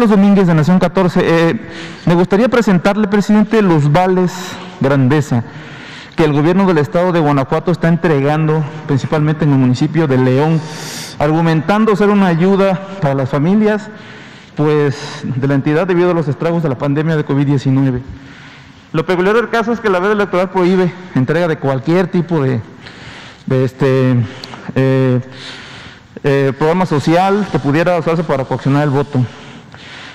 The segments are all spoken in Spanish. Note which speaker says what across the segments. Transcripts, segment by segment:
Speaker 1: Carlos Domínguez de Nación 14. Eh, me gustaría presentarle, presidente, los vales Grandeza que el gobierno del estado de Guanajuato está entregando, principalmente en el municipio de León, argumentando ser una ayuda para las familias pues, de la entidad debido a los estragos de la pandemia de COVID-19. Lo peculiar del caso es que la ley electoral prohíbe entrega de cualquier tipo de, este, eh, eh, programa social que pudiera usarse para coaccionar el voto.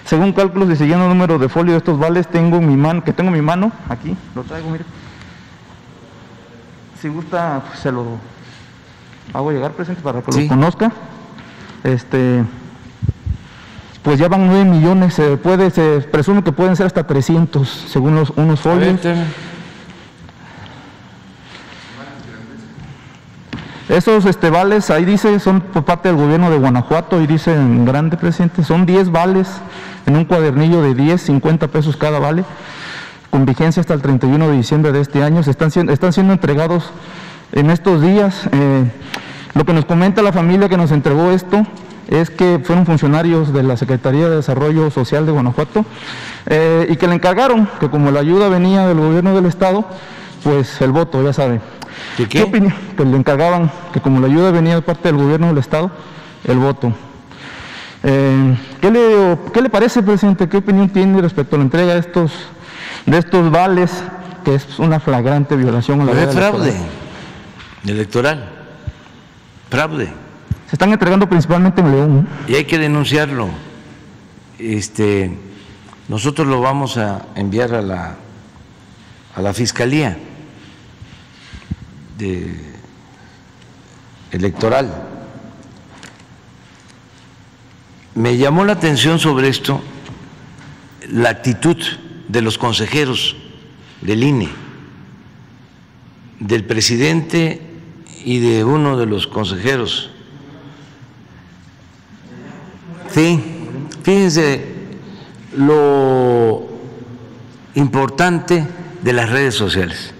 Speaker 1: Según cálculos y siguiendo el número de folio de estos vales, tengo mi mano, que tengo mi mano, aquí, lo traigo, mire. Si gusta, pues, se lo hago llegar presente para que lo conozca. Este, pues ya van 9 millones, se puede, se presume que pueden ser hasta 300, según los, unos folios. Esos este, vales, ahí dice, son por parte del gobierno de Guanajuato y dice en grande presidente, son 10 vales en un cuadernillo de 10, 50 pesos cada vale, con vigencia hasta el 31 de diciembre de este año. Se están, están siendo entregados en estos días. Eh, lo que nos comenta la familia que nos entregó esto es que fueron funcionarios de la Secretaría de Desarrollo Social de Guanajuato eh, y que le encargaron que como la ayuda venía del gobierno del Estado, pues el voto, ya sabe,
Speaker 2: ¿Qué, opinión?
Speaker 1: Que le encargaban que como la ayuda venía de parte del gobierno del Estado, el voto. Eh, ¿qué, le, ¿Qué le parece, presidente? ¿Qué opinión tiene respecto a la entrega de estos, de estos vales, que es una flagrante violación a la ley?
Speaker 2: Es fraude electoral. Fraude.
Speaker 1: Se están entregando principalmente en León.
Speaker 2: Y hay que denunciarlo. Este, nosotros lo vamos a enviar a la, a la Fiscalía de, electoral. Me llamó la atención sobre esto la actitud de los consejeros del INE, del presidente y de uno de los consejeros. Sí, fíjense lo importante de las redes sociales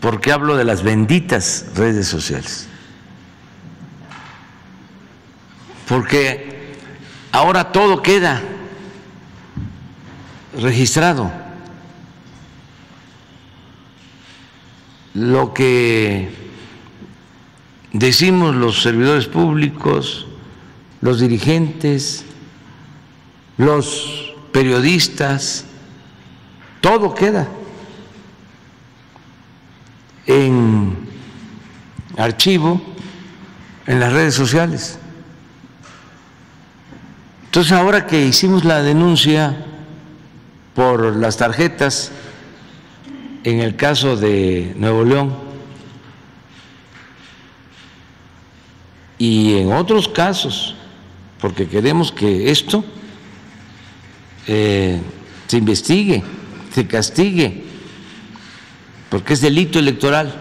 Speaker 2: porque hablo de las benditas redes sociales. Porque ahora todo queda registrado. Lo que decimos los servidores públicos, los dirigentes, los periodistas, todo queda en archivo en las redes sociales. Entonces ahora que hicimos la denuncia por las tarjetas en el caso de Nuevo León y en otros casos, porque queremos que esto eh, se investigue, se castigue porque es delito electoral,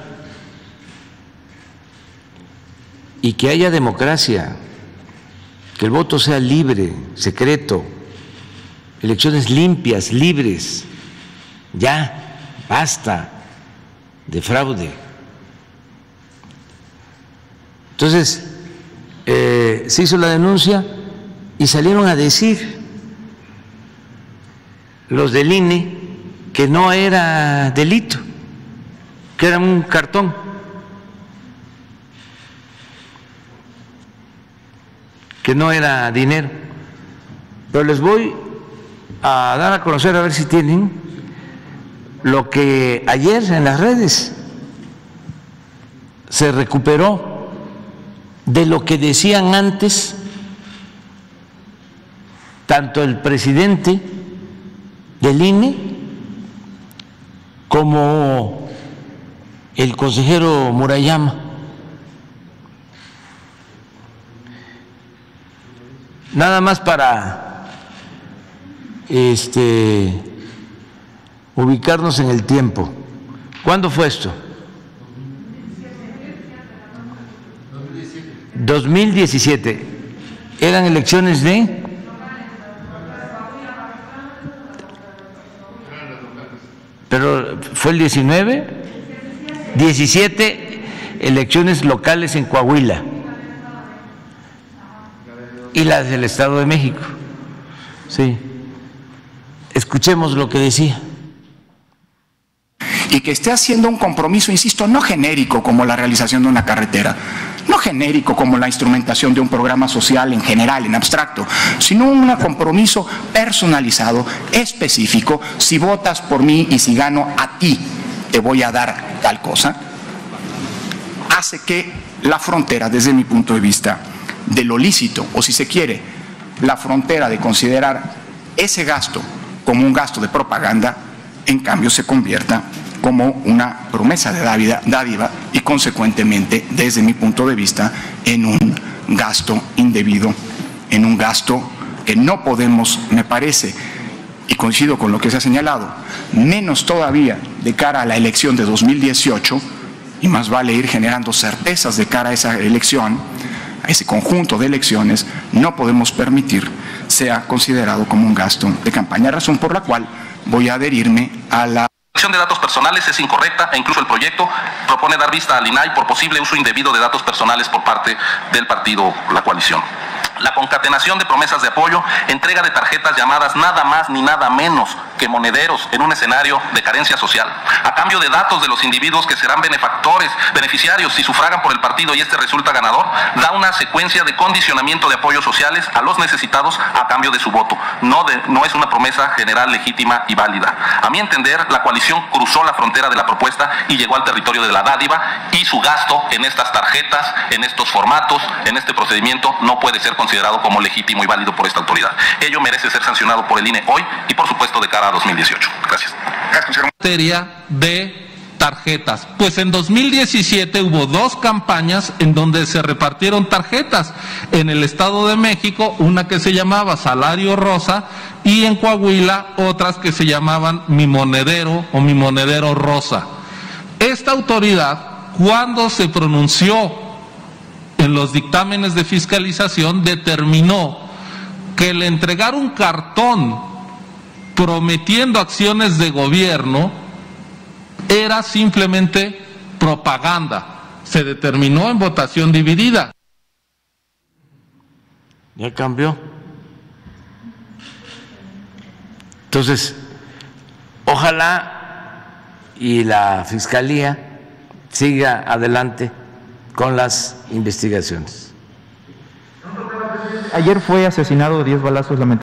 Speaker 2: y que haya democracia, que el voto sea libre, secreto, elecciones limpias, libres, ya, basta de fraude. Entonces, eh, se hizo la denuncia y salieron a decir los del INE que no era delito que era un cartón. que no era dinero. Pero les voy a dar a conocer a ver si tienen lo que ayer en las redes se recuperó de lo que decían antes tanto el presidente del INE como el consejero Murayama. Nada más para este, ubicarnos en el tiempo. ¿Cuándo fue esto? 2017. ¿Eran elecciones de? Pero fue el 19. 17 elecciones locales en Coahuila y las del Estado de México. Sí. Escuchemos lo que decía.
Speaker 3: Y que esté haciendo un compromiso, insisto, no genérico como la realización de una carretera, no genérico como la instrumentación de un programa social en general, en abstracto, sino un compromiso personalizado, específico. Si votas por mí y si gano a ti, te voy a dar tal cosa, hace que la frontera, desde mi punto de vista, de lo lícito, o si se quiere, la frontera de considerar ese gasto como un gasto de propaganda, en cambio se convierta como una promesa de dádiva, dádiva y consecuentemente, desde mi punto de vista, en un gasto indebido, en un gasto que no podemos, me parece, y coincido con lo que se ha señalado, menos todavía de cara a la elección de 2018, y más vale ir generando certezas de cara a esa elección, a ese conjunto de elecciones, no podemos permitir sea considerado como un gasto de campaña, razón por la cual voy a adherirme a la
Speaker 4: de datos personales es incorrecta e incluso el proyecto propone dar vista al INAI por posible uso indebido de datos personales por parte del partido, la coalición la concatenación de promesas de apoyo, entrega de tarjetas llamadas nada más ni nada menos que monederos en un escenario de carencia social, a cambio de datos de los individuos que serán benefactores, beneficiarios si sufragan por el partido y este resulta ganador, da una secuencia de condicionamiento de apoyos sociales a los necesitados a cambio de su voto. No, de, no es una promesa general legítima y válida. A mi entender, la coalición cruzó la frontera de la propuesta y llegó al territorio de la dádiva y su gasto en estas tarjetas, en estos formatos, en este procedimiento no puede ser considerado como legítimo y válido por esta autoridad. Ello merece ser sancionado por el INE hoy y por supuesto de cara a 2018. Gracias.
Speaker 5: Materia de tarjetas. Pues en 2017 hubo dos campañas en donde se repartieron tarjetas. En el Estado de México, una que se llamaba Salario Rosa y en Coahuila otras que se llamaban Mi Monedero o Mi Monedero Rosa. Esta autoridad, cuando se pronunció en los dictámenes de fiscalización determinó que el entregar un cartón prometiendo acciones de gobierno era simplemente propaganda. Se determinó en votación dividida.
Speaker 2: Ya cambió. Entonces, ojalá y la Fiscalía siga adelante con las investigaciones.
Speaker 1: Ayer fue asesinado de 10 balazos lamentablemente.